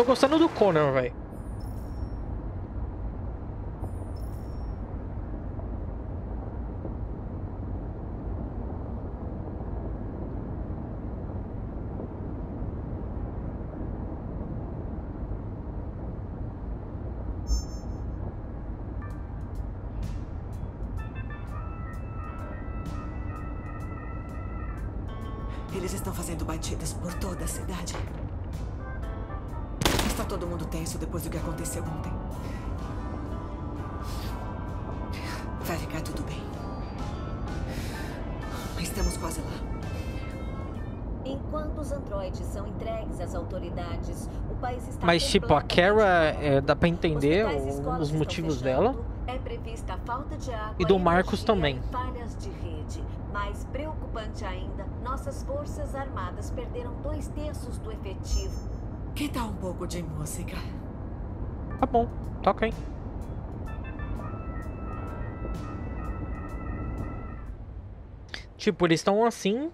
tô gostando do Connor, velho. Mas, tipo, a Kara, é, dá pra entender o- os motivos dela. É prevista a falta de água E do Marcos também. falhas de rede. Mais preocupante ainda, nossas forças armadas perderam dois terços do efetivo. Que tal um pouco de música? Tá bom, toca aí. Tipo, eles estão assim,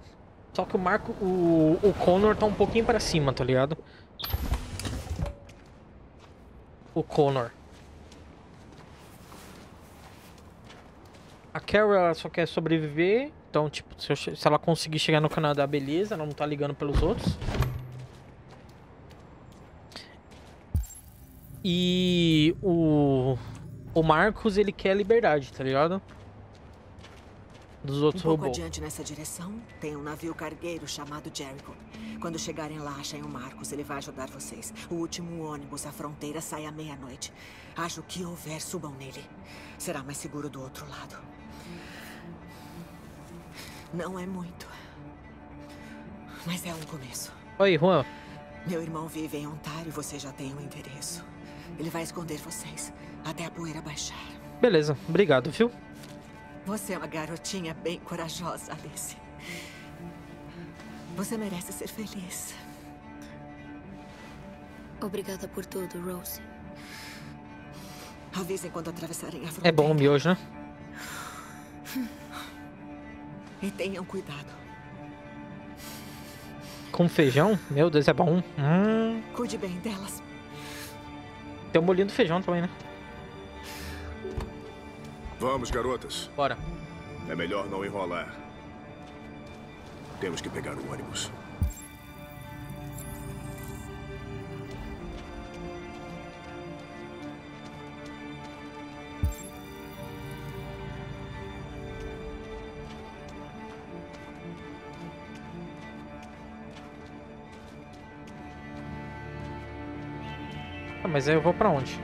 só que o Marco, o, o Connor tá um pouquinho pra cima, tá ligado? O Connor. A Carol ela só quer sobreviver, então, tipo, se, eu se ela conseguir chegar no Canadá, beleza, ela não tá ligando pelos outros. E o. O Marcos, ele quer liberdade, tá ligado? Dos Um outros pouco robôs. adiante nessa direção, tem um navio cargueiro chamado Jericho. Quando chegarem lá, achem o Marcos, ele vai ajudar vocês. O último ônibus à fronteira sai à meia-noite. Acho que houver, subam nele. Será mais seguro do outro lado. Não é muito. Mas é um começo. Oi, Juan. Meu irmão vive em Ontário e você já tem o endereço. Ele vai esconder vocês até a poeira baixar. Beleza, obrigado, viu? Você é uma garotinha bem corajosa, Alice. Você merece ser feliz. Obrigada por tudo, Rose. Avisem quando atravessarem a fronteira. É bom o miojo, né? E tenham cuidado. Com feijão? Meu Deus, é bom. Hum, Cuide bem delas. tem o molinho do feijão também, né? Vamos, garotas. Bora. É melhor não enrolar. Temos que pegar o ônibus. Ah, mas aí eu vou pra onde?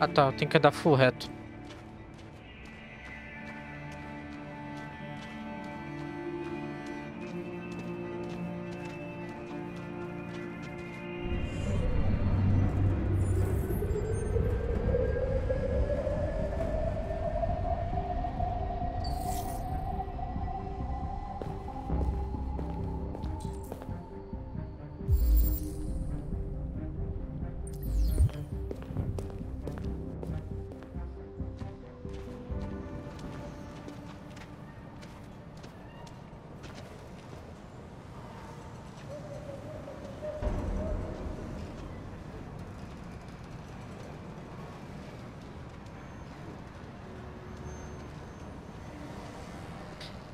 Ah tá, tenho que andar full reto.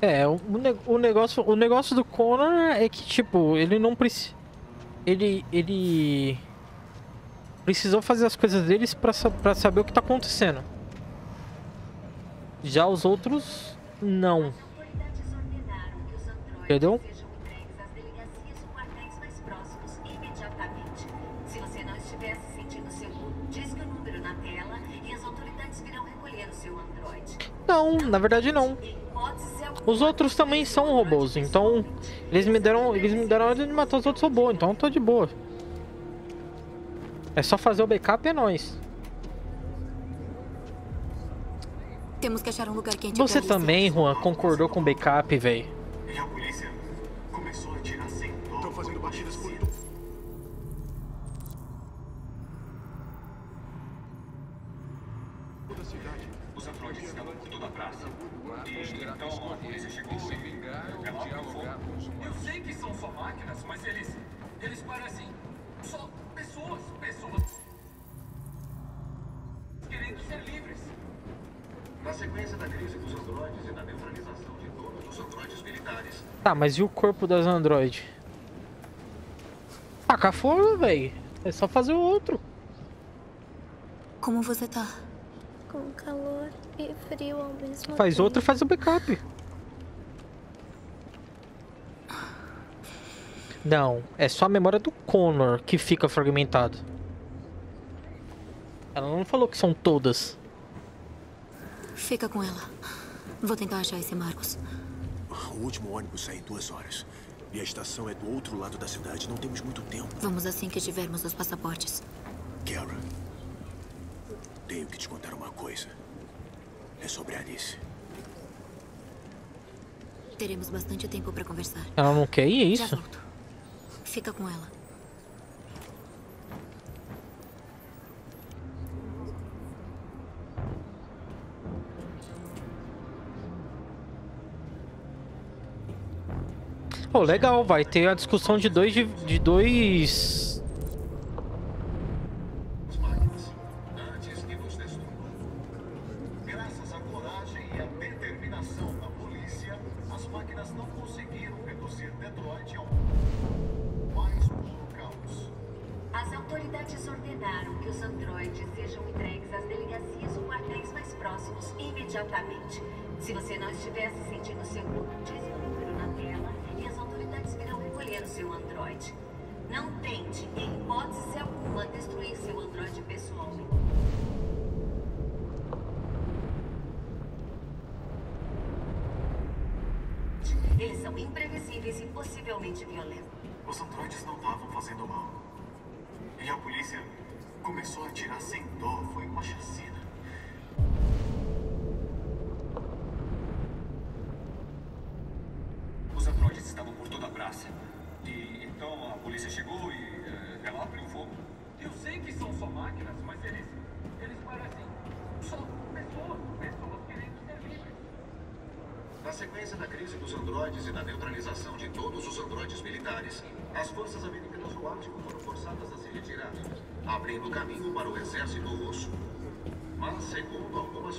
É, o, o ne- o negócio, o negócio do Connor é que, tipo, ele não precisa. Ele. Ele. Precisou fazer as coisas deles pra, pra saber o que tá acontecendo. Já os outros, não. Entendeu? Não, na verdade não. Os outros também são robôs, então eles me deram, eles me deram a ordem de matar os outros robôs, então eu tô de boa. É só fazer o backup e é nóis. Temos que achar um lugar quente Você também, Juan, concordou com o backup, velho. Máquinas, mas eles. Eles parecem só pessoas. Pessoas. querendo ser livres. Na sequência da crise dos androides e da neutralização de todos os androides militares, Tá, mas e o corpo das androides? Taca fogo, velho. É só fazer o outro. Como você tá? Com calor e frio ao mesmo Faz tempo. outro e faz o backup. Não, é só a memória do Connor que fica fragmentado. Ela não falou que são todas. Fica com ela. Vou tentar achar esse Marcos. o último ônibus sai em duas horas. E a estação é do outro lado da cidade. Não temos muito tempo. Vamos assim que tivermos os passaportes. Kara, tenho que te contar uma coisa. É sobre a Alice. Teremos bastante tempo pra conversar. Ela não quer ir, é Já isso? volto. Fica com ela. Oh, legal, vai ter a discussão de dois. De, de dois. E a polícia começou a atirar sem dó. Foi uma chacina. Os androides estavam por toda a praça. E então a polícia chegou e eh, ela abriu fogo. Eu sei que são só máquinas, mas eles. Eles parecem só pessoas. Pessoas querendo ser livres. Na sequência da crise dos androides e da neutralização de todos os androides militares, as forças americanas do Ártico foram forçadas a se retirar, abrindo caminho para o exército russo. Mas, segundo algumas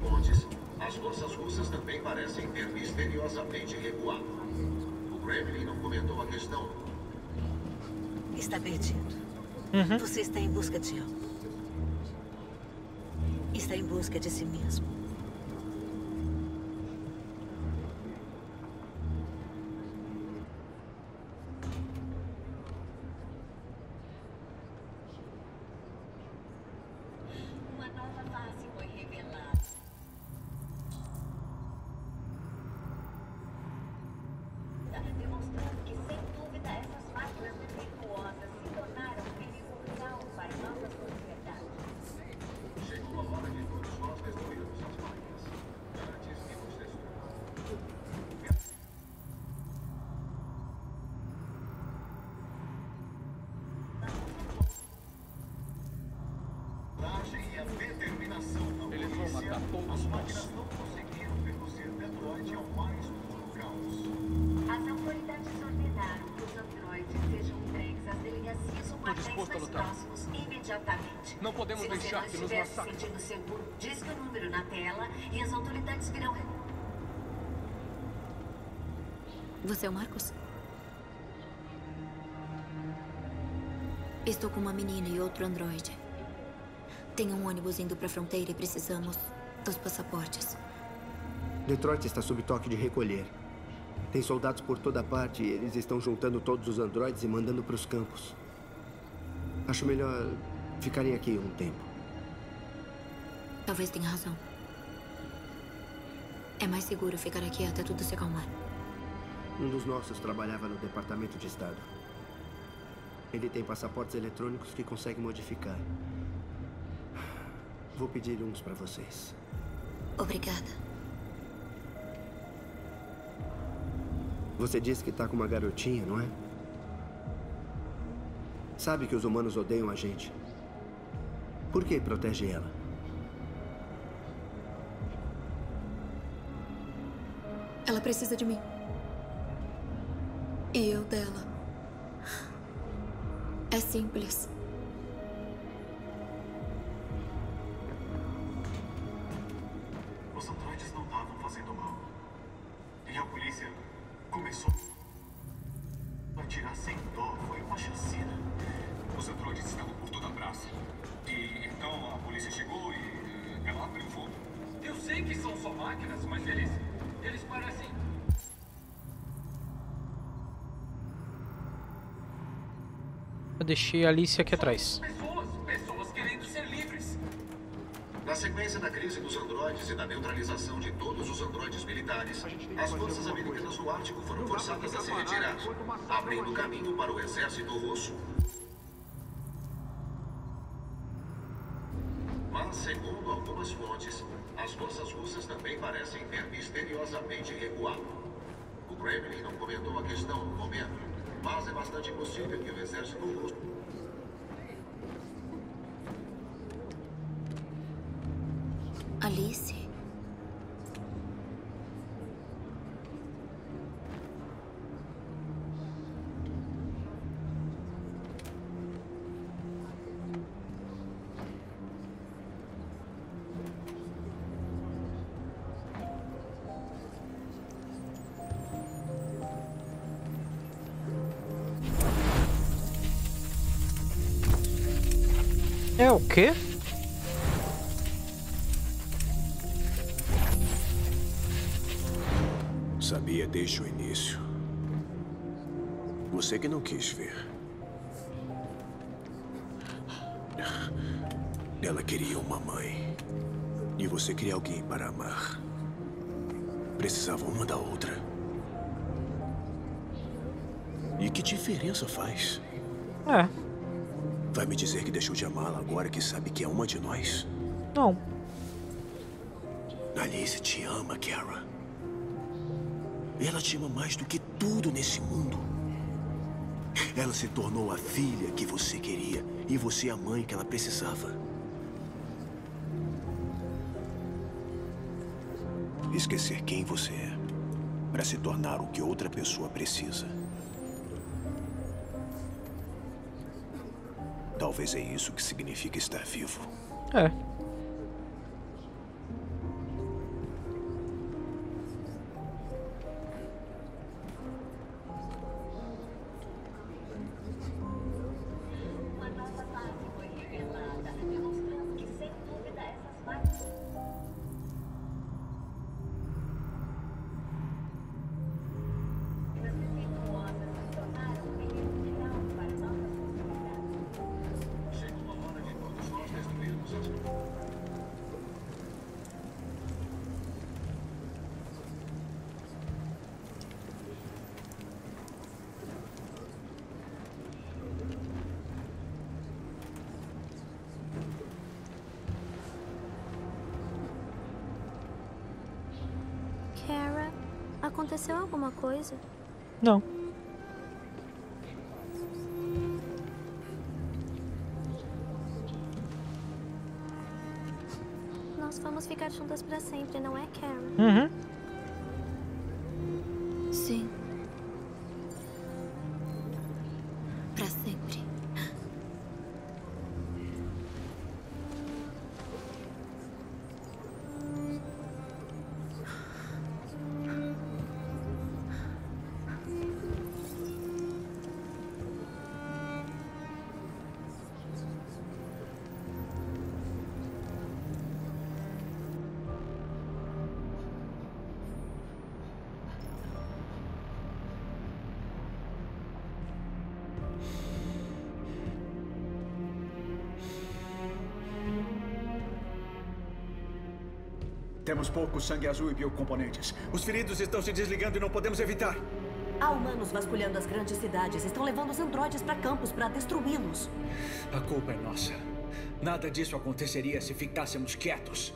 fontes, as forças russas também parecem ter misteriosamente recuado. O Kremlin não comentou a questão. Está perdido. Você está em busca de algo. Está em busca de si mesmo. Às delegacias ou quartéis disposto a mais lutar. próximos imediatamente. Não podemos Se você deixar não que nos se massacrem. sentindo seguro, diz que o número na tela e as autoridades virão Você é o Marcos? Estou com uma menina e outro androide. Tem um ônibus indo pra fronteira e precisamos dos passaportes. Detroit está sob toque de recolher. Tem soldados por toda parte e eles estão juntando todos os androides e mandando para os campos. Acho melhor ficarem aqui um tempo. Talvez tenha razão. É mais seguro ficar aqui até tudo se acalmar. Um dos nossos trabalhava no Departamento de Estado. Ele tem passaportes eletrônicos que consegue modificar. Vou pedir uns para vocês. Obrigada. Você disse que tá com uma garotinha, não é? Sabe que os humanos odeiam a gente. Por que protege ela? Ela precisa de mim. E eu dela. É simples. Deixei a Alice aqui atrás. Pessoas, pessoas querendo ser livres. Na sequência da crise dos androides e da neutralização de todos os androides militares, as forças americanas no Ártico foram forçadas a se retirar, abrindo caminho para o exército russo. É o quê? Sabia desde o início. Você que não quis ver. Ela queria uma mãe. E você queria alguém para amar. Precisavam uma da outra. E que diferença faz? É, Vai me dizer que deixou de amá-la agora que sabe que é uma de nós? não. Alice te ama, Kara. Ela te ama mais do que tudo nesse mundo. Ela se tornou a filha que você queria e você a mãe que ela precisava. Esquecer quem você é para se tornar o que outra pessoa precisa. Talvez é isso que significa estar vivo. É. aconteceu alguma coisa? Não. Nós vamos ficar juntas pra sempre, não é, Kara? Uhum. Temos pouco sangue azul e biocomponentes. Os feridos estão se desligando e não podemos evitar. Há humanos vasculhando as grandes cidades. Estão levando os androides para campos para destruí-los. A culpa é nossa. Nada disso aconteceria se ficássemos quietos.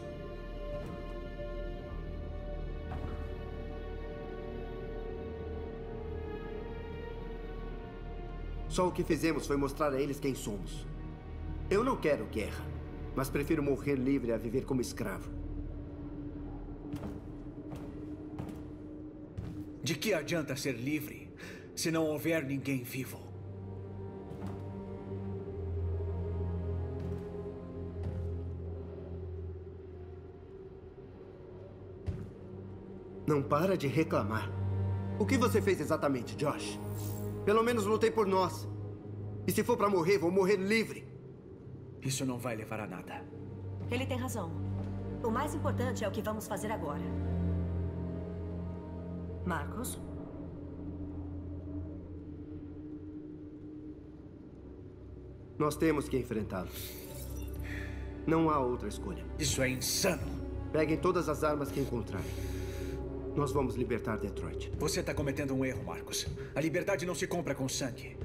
Só o que fizemos foi mostrar a eles quem somos. Eu não quero guerra. Mas prefiro morrer livre a viver como escravo. De que adianta ser livre se não houver ninguém vivo? Não para de reclamar. O que você fez exatamente, Josh? Pelo menos lutei por nós. E se for para morrer, vou morrer livre. Isso não vai levar a nada. Ele tem razão. O mais importante é o que vamos fazer agora. Marcos? Nós temos que enfrentá-lo. Não há outra escolha. Isso é insano. Peguem todas as armas que encontrarem. Nós vamos libertar Detroit. Você está cometendo um erro, Marcos. A liberdade não se compra com sangue.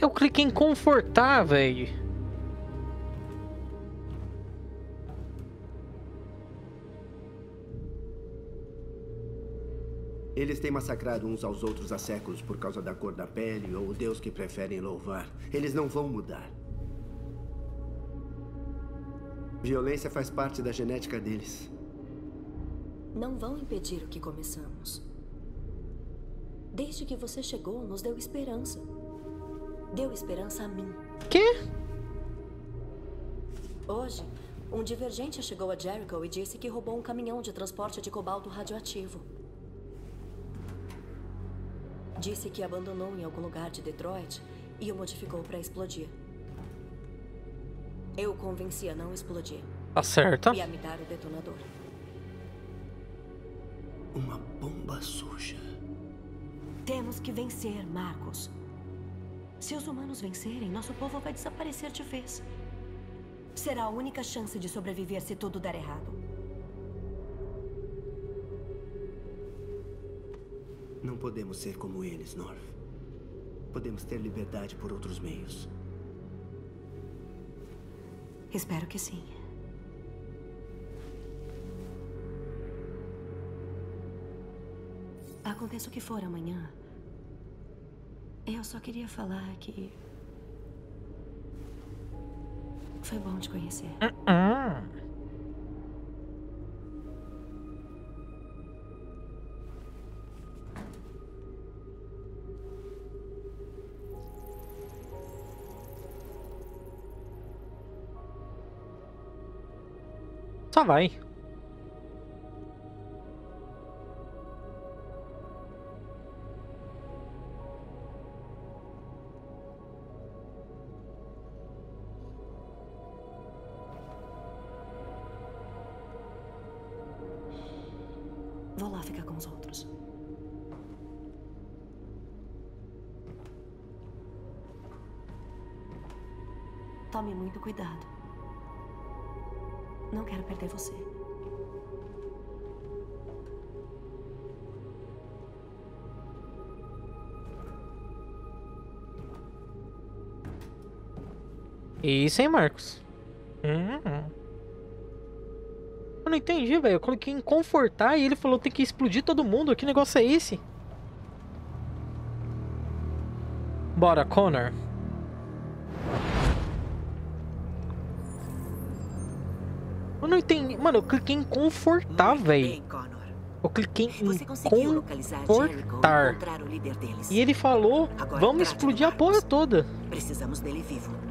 Eu cliquei em confortar, velho. Eles têm massacrado uns aos outros há séculos por causa da cor da pele ou o Deus que preferem louvar. Eles não vão mudar. Violência faz parte da genética deles. Não vão impedir o que começamos. Desde que você chegou, nos deu esperança. Deu esperança a mim. Quê? Hoje, um divergente chegou a Jericho e disse que roubou um caminhão de transporte de cobalto radioativo. Disse que abandonou em algum lugar de Detroit e o modificou para explodir. Eu o convenci a não explodir. Tá certo. E a me dar o detonador. Uma bomba suja. Temos que vencer, Marcos. Se os humanos vencerem, nosso povo vai desaparecer de vez. Será a única chance de sobreviver se tudo der errado. Não podemos ser como eles, North. Podemos ter liberdade por outros meios. Espero que sim. Aconteça o que for amanhã. Eu só queria falar que. Foi bom te conhecer. Uh-uh. Só vai. Isso, hein, Marcos? Hum. Eu não entendi, velho. Eu coloquei em confortar e ele falou que tem que explodir todo mundo. Que negócio é esse? Bora, Connor. Eu não entendi. Mano, eu cliquei em confortar, velho. Eu cliquei em confortar. E ele falou, Agora vamos explodir a porra toda. Precisamos dele vivo.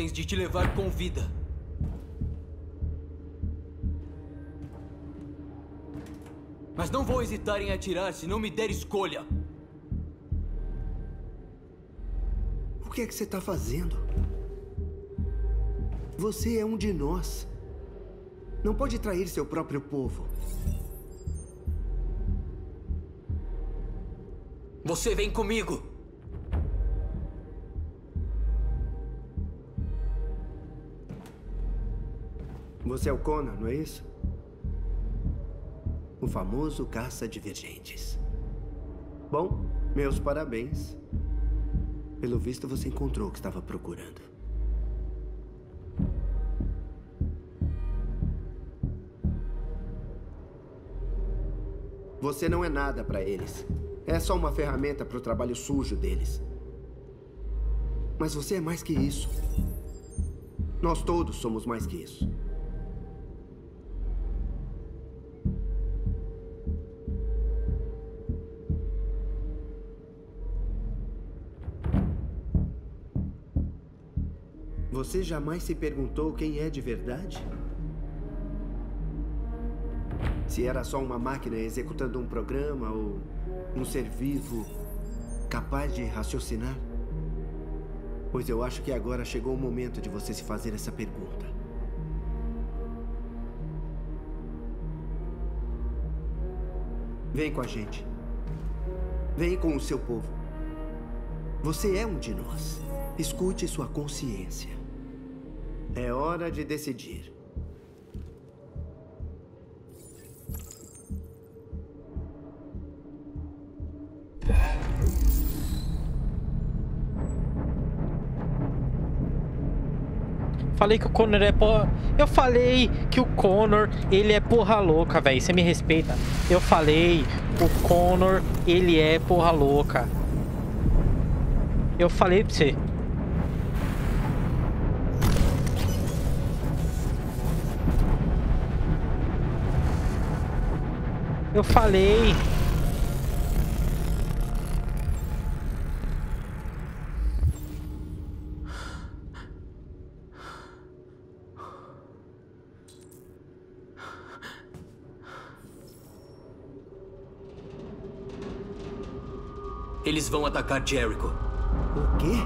Ordens de te levar com vida. Mas não vou hesitar em atirar se não me der escolha. O que é que você está fazendo? Você é um de nós. Não pode trair seu próprio povo. Você vem comigo. Você é o Conan, não é isso? O famoso caça-divergentes. Bom, meus parabéns. Pelo visto, você encontrou o que estava procurando. Você não é nada para eles. É só uma ferramenta para o trabalho sujo deles. Mas você é mais que isso. Nós todos somos mais que isso. Você jamais se perguntou quem é de verdade? Se era só uma máquina executando um programa ou um ser vivo capaz de raciocinar? Pois eu acho que agora chegou o momento de você se fazer essa pergunta. Vem com a gente. Vem com o seu povo. Você é um de nós. Escute sua consciência. É hora de decidir. Falei que o Connor é porra. Eu falei que o Connor, ele é porra louca, velho. Você me respeita. Eu falei, o Connor, ele é porra louca. Eu falei pra você. Eu falei. Eles vão atacar Jericho. O quê?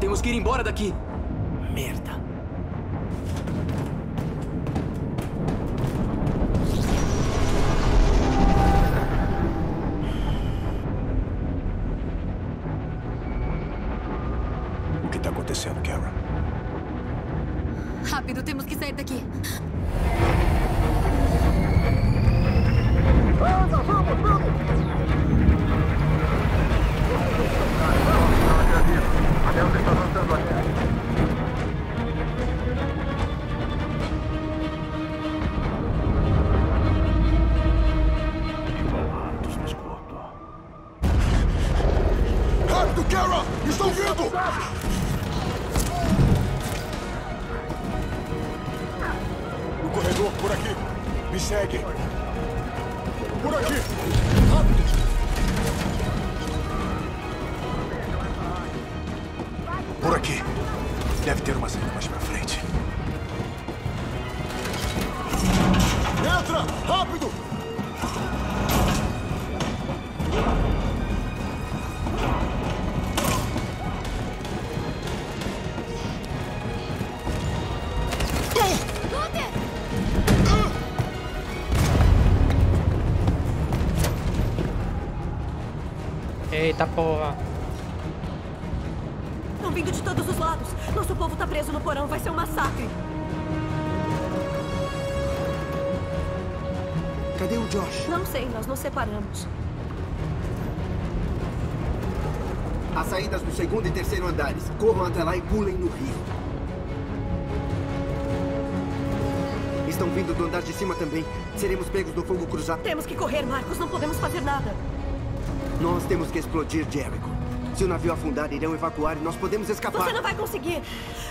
Temos que ir embora daqui. Merda. Me segue. Por aqui. Rápido. Por aqui. Deve ter uma saída mais pra Eita porra. Estão vindo de todos os lados. Nosso povo tá preso no porão. Vai ser um massacre. Cadê o Josh? Não sei, nós nos separamos. As saídas do segundo e terceiro andares. Corram até lá e pulem no rio. Estão vindo do andar de cima também. Seremos pegos no fogo cruzado. Temos que correr, Marcos. Não podemos fazer nada. Nós temos que explodir Jericho. Se o navio afundar, irão evacuar e nós podemos escapar. Você não vai conseguir.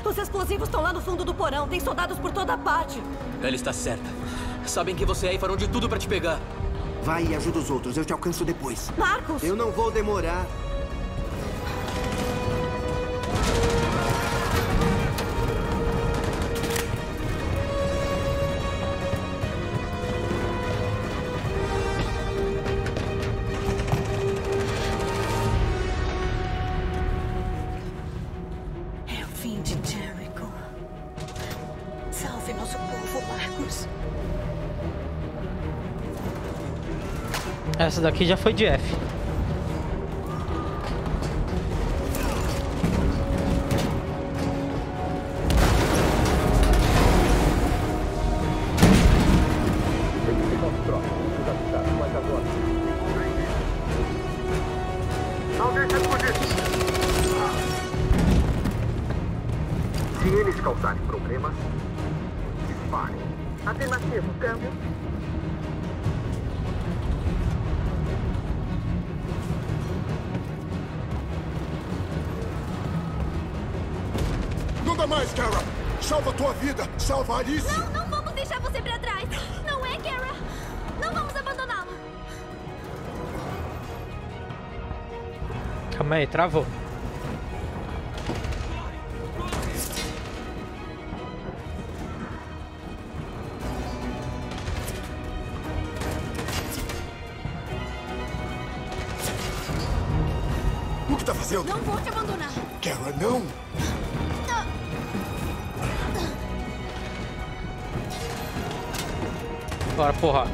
Os explosivos estão lá no fundo do porão. Tem soldados por toda parte. Ela está certa. Sabem quem você é e farão de tudo para te pegar. Vai e ajuda os outros. Eu te alcanço depois. Marcos! Eu não vou demorar. Daqui já foi de F. Salva a tua vida! Salva a Alice! Não, não vamos deixar você pra trás! Não é, Kara? Não vamos abandoná-lo! Calma aí, travou. Porra.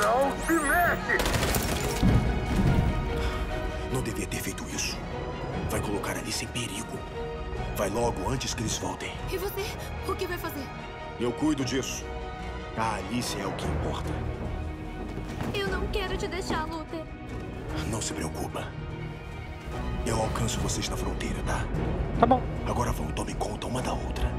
Não se mexe! Não devia ter feito isso. Vai colocar Alice em perigo. Vai logo antes que eles voltem. E você? O que vai fazer? Eu cuido disso. A Alice é o que importa. Eu não quero te deixar, Luther. Não se preocupa. Eu alcanço vocês na fronteira, tá? Tá bom. Agora vão, tome conta uma da outra.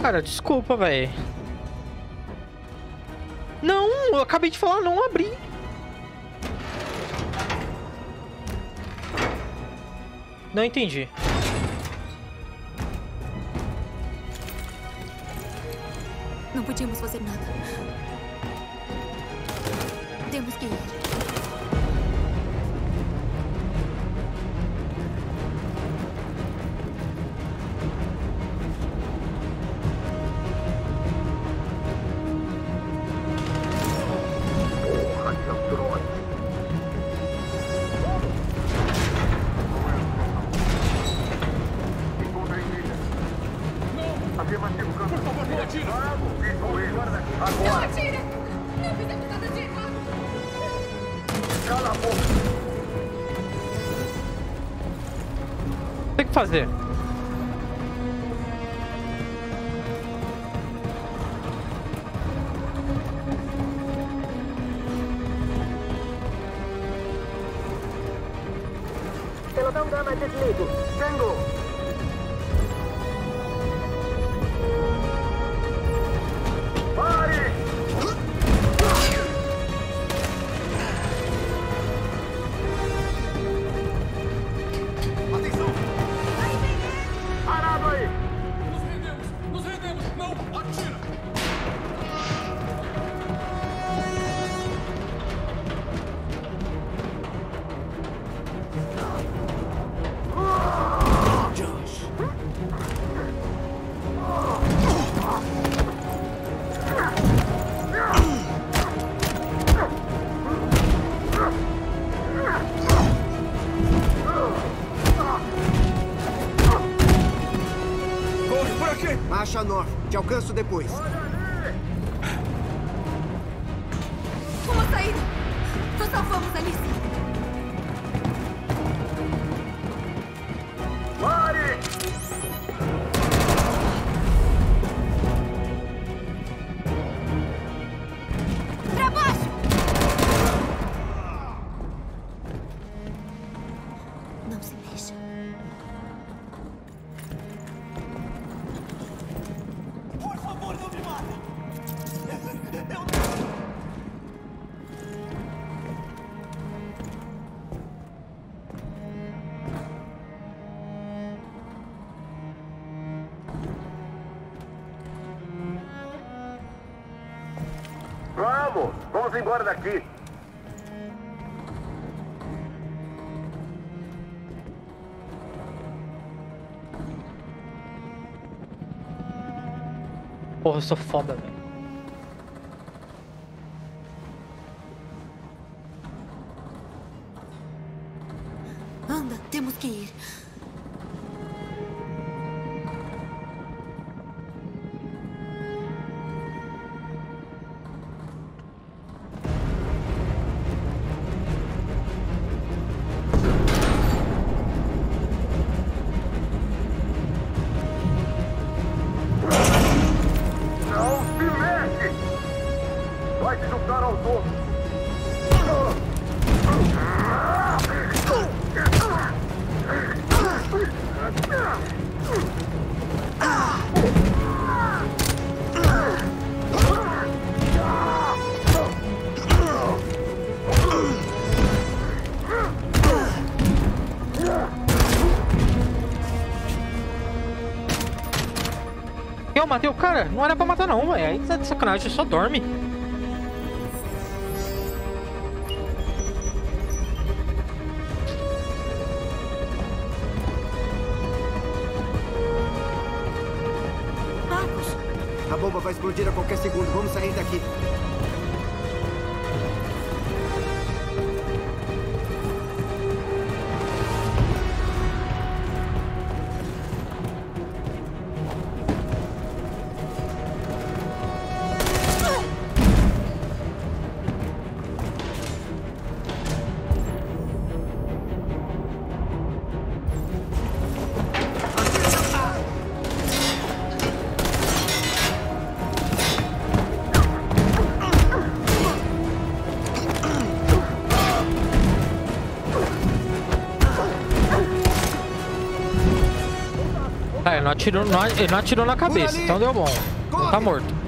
Cara, desculpa, velho. Não, eu acabei de falar não abri. Não entendi. Não podíamos fazer nada. Tem que fazer. Pelotão Gama desligo. Tango! Marcha North. Te alcanço depois. Uma saída! Nós salvamos Alice! Porra, eu sou foda, velho. Anda, temos que ir. Matei o cara? Não era pra matar não, velho. Aí tá de sacanagem, só dorme. Marcos! A bomba vai explodir a qualquer segundo. Vamos sair daqui. Atirou, não, ele não atirou na cabeça, então deu bom. Não tá morto.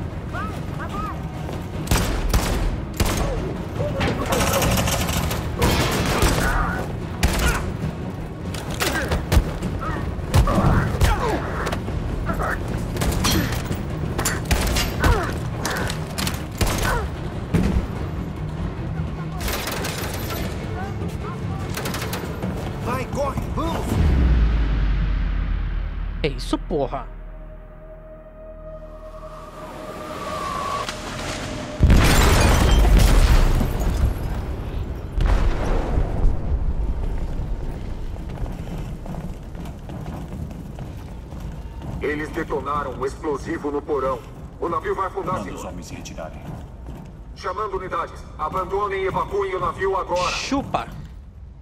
Detonaram um explosivo no porão. O navio vai afundar, Manda os homens se retirarem. Chamando unidades. Abandonem e evacuem o navio agora. Chupa.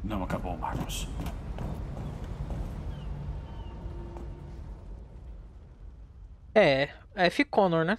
Não acabou, Marcos. É, F. Connor, né?